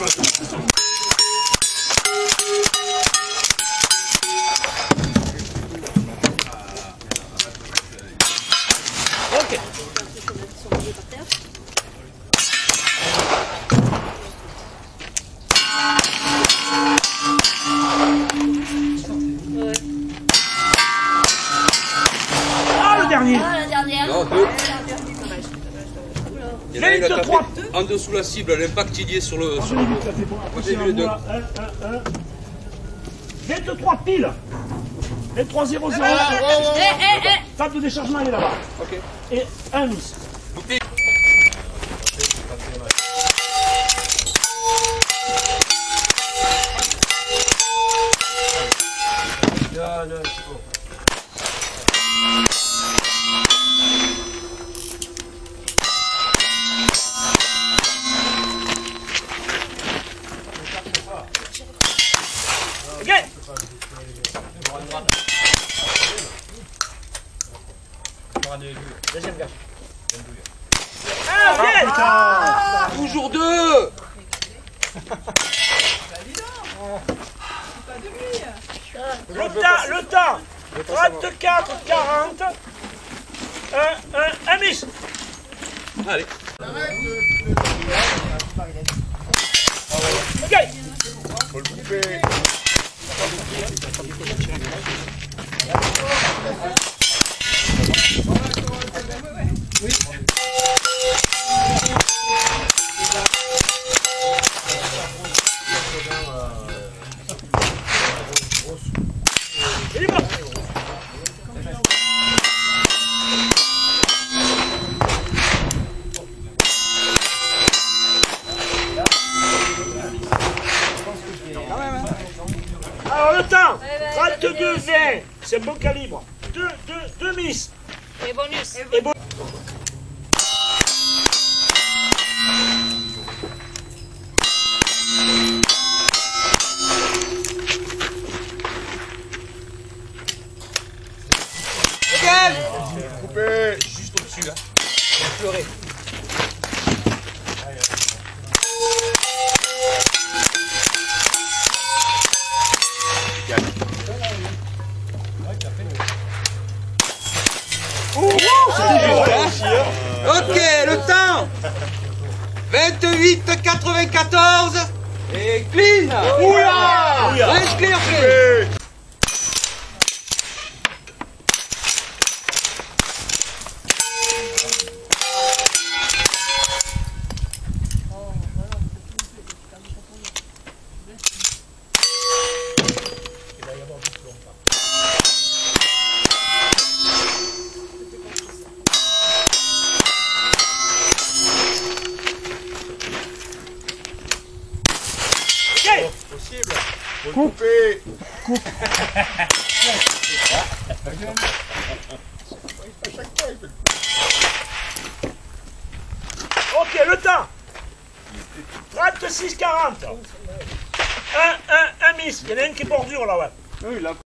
Ok. Ah, le dernier Ah, la dernière. Non, deux. Il y en a un, il a 23. tapé en dessous la cible, l'impact il y est sur le. Ah, sur le- bon. Moi, j'ai vu les deux. Voilà, un, un, un. 23 piles 23 0 0 Eh, eh, eh. Table de déchargement, elle est là-bas. Ok. Et un miss. Ok Deuxième gage. Ah, bien Toujours deux Le temps, le temps 34, 40 un, un, un miss Allez. Ok. Il est bon. Alors le temps 32 20 C'est bon calibre. 2 2 2 miss Et bonus. Et Juste au-dessus là. Pleurer. Ok, le temps. 28 94 et clean. Oula Reste clear, clean Ok Coupé Ok, le temps. 36 40 un, un, un miss. Il y en a un qui est bordure là, ouais